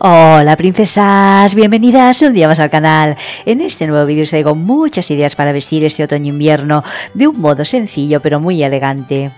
Hola princesas, bienvenidas un día más al canal. En este nuevo vídeo os traigo muchas ideas para vestir este otoño-invierno de un modo sencillo pero muy elegante.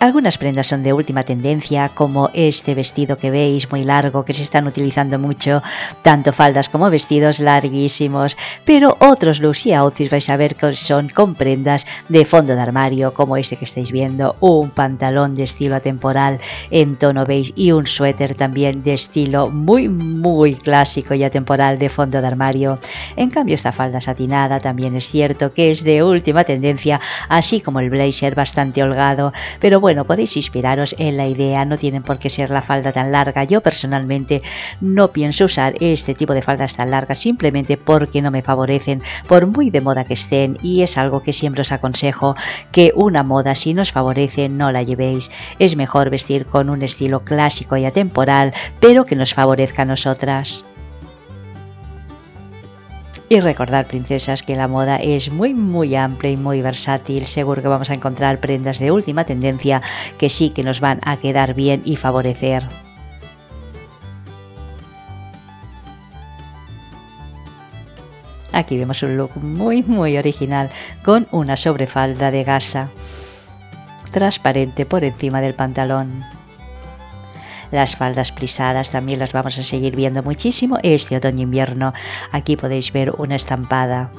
Algunas prendas son de última tendencia, como este vestido que veis muy largo que se están utilizando mucho, tanto faldas como vestidos larguísimos, pero otros looks y outfits vais a ver que son con prendas de fondo de armario, como este que estáis viendo, un pantalón de estilo atemporal en tono beige y un suéter también de estilo muy muy clásico y atemporal de fondo de armario. En cambio esta falda satinada también es cierto que es de última tendencia, así como el blazer bastante holgado, pero bueno, bueno, podéis inspiraros en la idea, no tienen por qué ser la falda tan larga. Yo personalmente no pienso usar este tipo de faldas tan largas simplemente porque no me favorecen, por muy de moda que estén, y es algo que siempre os aconsejo, que una moda si nos favorece no la llevéis. Es mejor vestir con un estilo clásico y atemporal, pero que nos favorezca a nosotras. Y recordar, princesas, que la moda es muy muy amplia y muy versátil. Seguro que vamos a encontrar prendas de última tendencia que sí que nos van a quedar bien y favorecer. Aquí vemos un look muy muy original con una sobrefalda de gasa transparente por encima del pantalón. Las faldas plisadas también las vamos a seguir viendo muchísimo este otoño-invierno. Aquí podéis ver una estampada.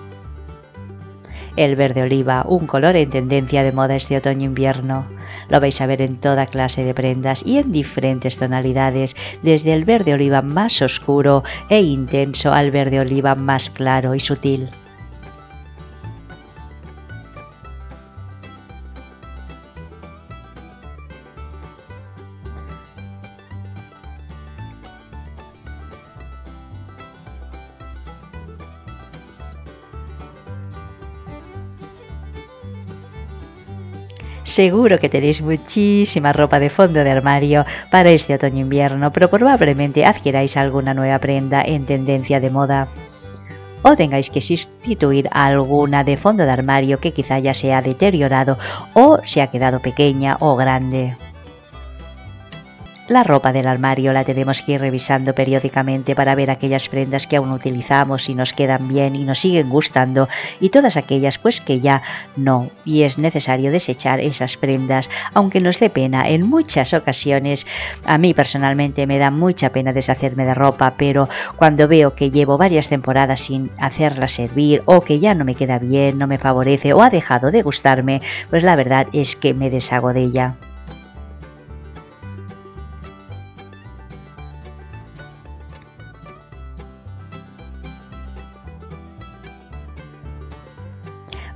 El verde oliva, un color en tendencia de moda este otoño-invierno. Lo vais a ver en toda clase de prendas y en diferentes tonalidades, desde el verde oliva más oscuro e intenso al verde oliva más claro y sutil. Seguro que tenéis muchísima ropa de fondo de armario para este otoño-invierno, pero probablemente adquiráis alguna nueva prenda en tendencia de moda. O tengáis que sustituir alguna de fondo de armario que quizá ya se ha deteriorado o se ha quedado pequeña o grande. La ropa del armario la tenemos que ir revisando periódicamente para ver aquellas prendas que aún utilizamos y nos quedan bien y nos siguen gustando y todas aquellas pues que ya no. Y es necesario desechar esas prendas aunque nos dé pena en muchas ocasiones. A mí personalmente me da mucha pena deshacerme de ropa pero cuando veo que llevo varias temporadas sin hacerla servir o que ya no me queda bien no me favorece o ha dejado de gustarme pues la verdad es que me deshago de ella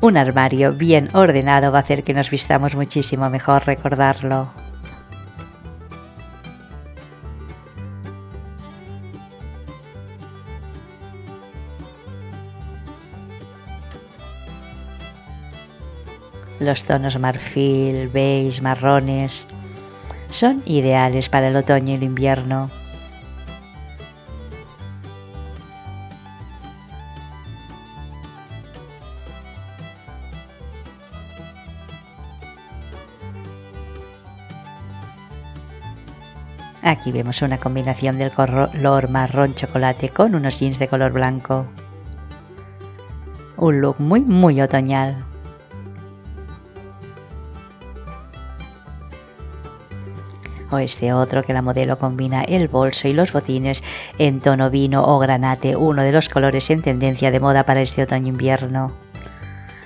Un armario bien ordenado va a hacer que nos vistamos muchísimo mejor recordarlo. Los tonos marfil, beige, marrones son ideales para el otoño y el invierno. Aquí vemos una combinación del color marrón chocolate con unos jeans de color blanco. Un look muy muy otoñal. O este otro que la modelo combina el bolso y los botines en tono vino o granate, uno de los colores en tendencia de moda para este otoño-invierno.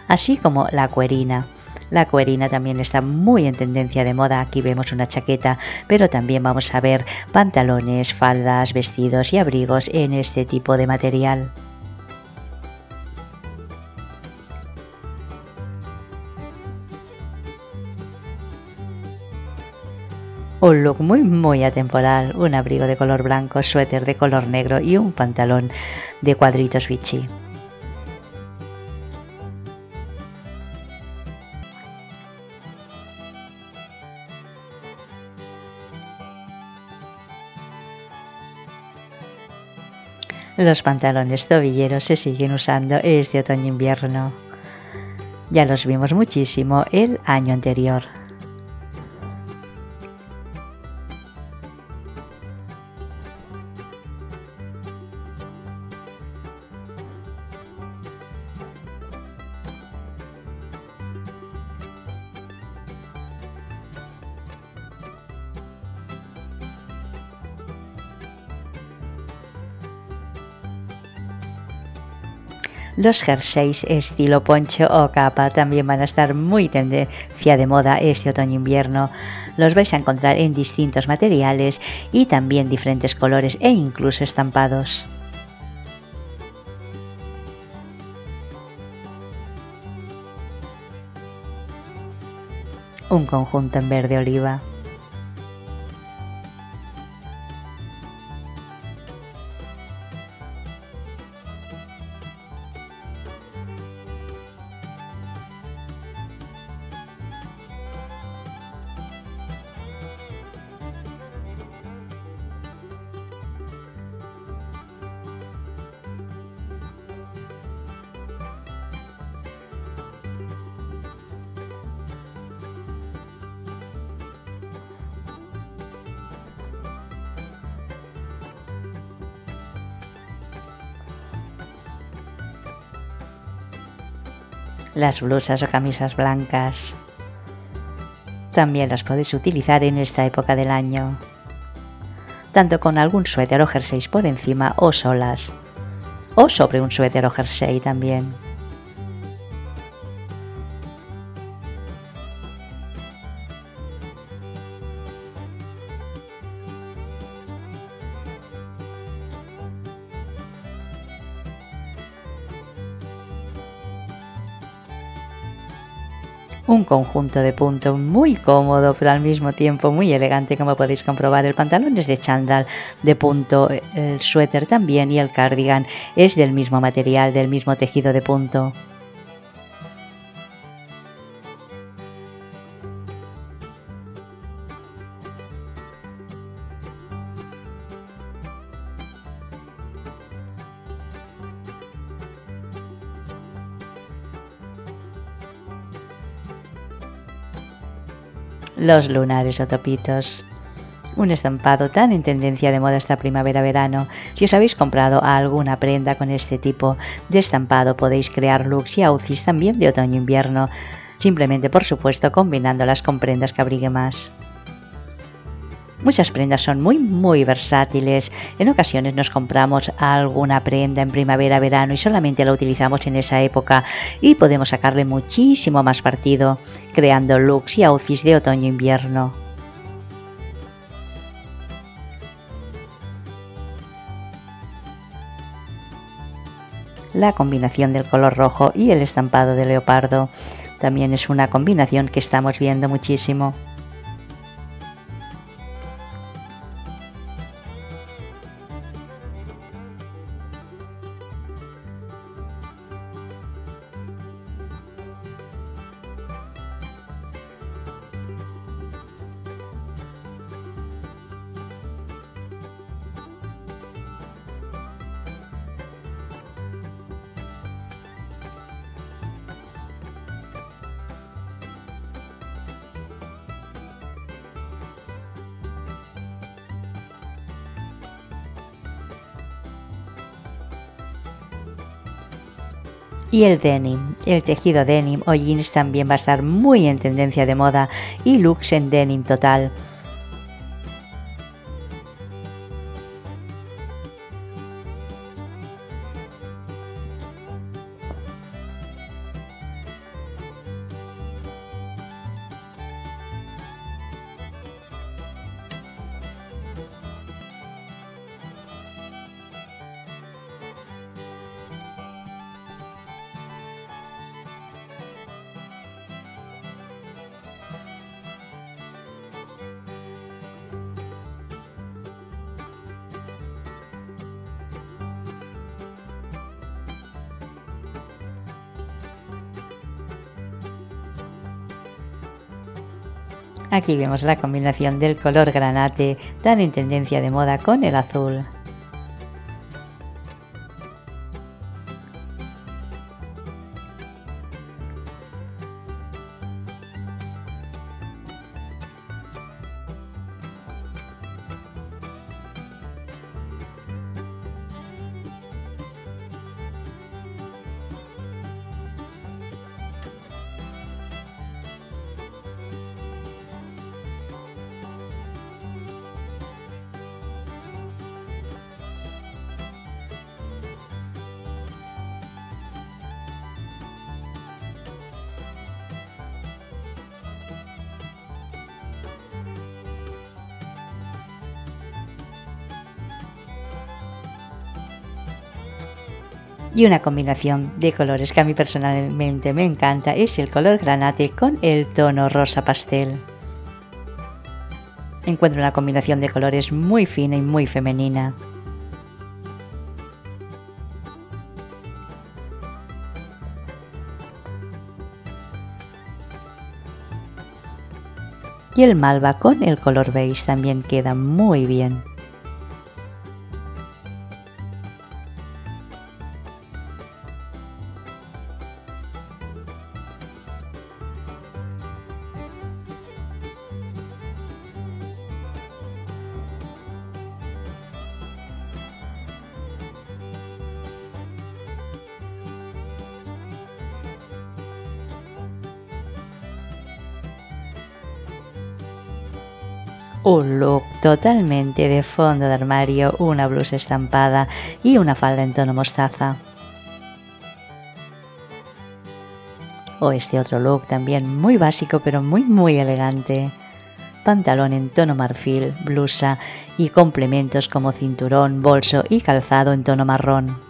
Así como la cuerina la cuerina también está muy en tendencia de moda. Aquí vemos una chaqueta, pero también vamos a ver pantalones, faldas, vestidos y abrigos en este tipo de material. Un look muy muy atemporal, un abrigo de color blanco, suéter de color negro y un pantalón de cuadritos Vichy. Los pantalones tobilleros se siguen usando este otoño-invierno. Ya los vimos muchísimo el año anterior. Los jerseys estilo poncho o capa también van a estar muy tendencia de moda este otoño-invierno. Los vais a encontrar en distintos materiales y también diferentes colores e incluso estampados. Un conjunto en verde oliva. Las blusas o camisas blancas. También las podéis utilizar en esta época del año, tanto con algún suéter o jersey por encima o solas, o sobre un suéter o jersey también. Un conjunto de punto muy cómodo, pero al mismo tiempo muy elegante, como podéis comprobar. El pantalón es de chandal de punto, el suéter también y el cardigan es del mismo material, del mismo tejido de punto. Los lunares o topitos. Un estampado tan en tendencia de moda esta primavera-verano. Si os habéis comprado alguna prenda con este tipo de estampado podéis crear looks y outfits también de otoño-invierno, simplemente por supuesto combinándolas con prendas que abrigue más. Muchas prendas son muy muy versátiles. En ocasiones nos compramos alguna prenda en primavera, verano y solamente la utilizamos en esa época y podemos sacarle muchísimo más partido, creando looks y outfits de otoño-invierno. La combinación del color rojo y el estampado de leopardo también es una combinación que estamos viendo muchísimo. Y el denim, el tejido denim o jeans también va a estar muy en tendencia de moda y looks en denim total. Aquí vemos la combinación del color granate tan en tendencia de moda con el azul. Y una combinación de colores que a mí personalmente me encanta es el color granate con el tono rosa pastel. Encuentro una combinación de colores muy fina y muy femenina. y el malva con el color beige también queda muy bien. Un look totalmente de fondo de armario, una blusa estampada y una falda en tono mostaza. O este otro look también muy básico pero muy muy elegante. Pantalón en tono marfil, blusa y complementos como cinturón, bolso y calzado en tono marrón.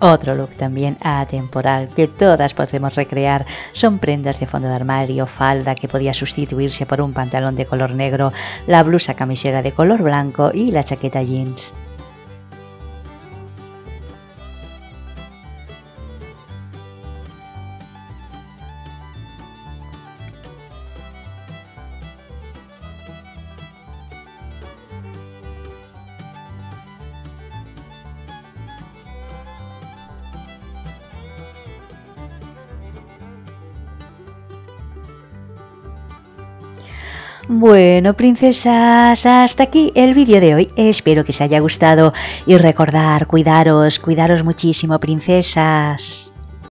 Otro look también atemporal que todas podemos recrear son prendas de fondo de armario, falda que podía sustituirse por un pantalón de color negro, la blusa camisera de color blanco y la chaqueta jeans. Bueno, princesas, hasta aquí el vídeo de hoy. Espero que os haya gustado y recordar, cuidaros, cuidaros muchísimo, princesas.